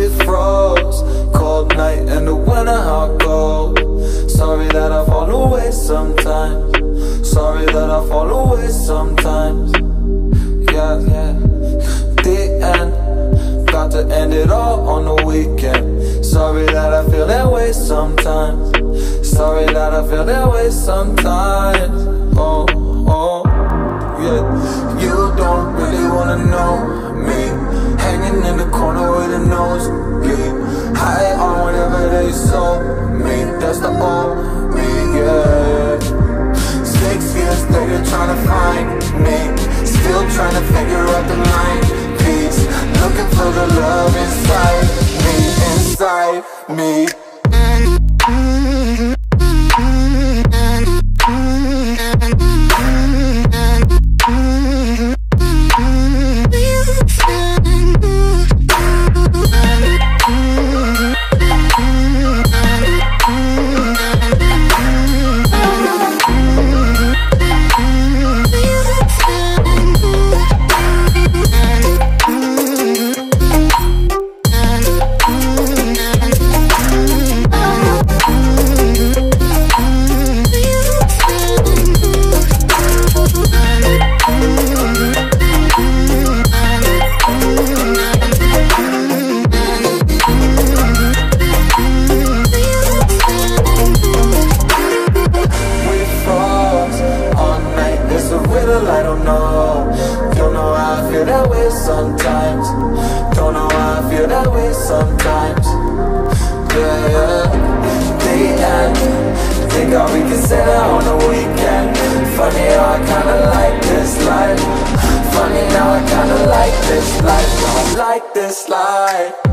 We froze, cold night and the winter hot cold. Sorry that I fall away sometimes. Sorry that I fall away sometimes. Yeah, yeah. The end, got to end it all on the weekend. Sorry that I feel that way sometimes. Sorry that I feel that way sometimes. Oh, oh, yeah. You don't really wanna know me. Hanging in the corner nose bleed. High on whatever they sold me. That's the old me, yeah. Six years later, trying to find me. Still trying to figure out the line piece. Looking for the love inside me, inside me. Sometimes. Don't know how I feel that way sometimes. Yeah, yeah. The end. Think all we can say that on the weekend. Funny how I kinda like this life. Funny now I kinda like this life. I like this life.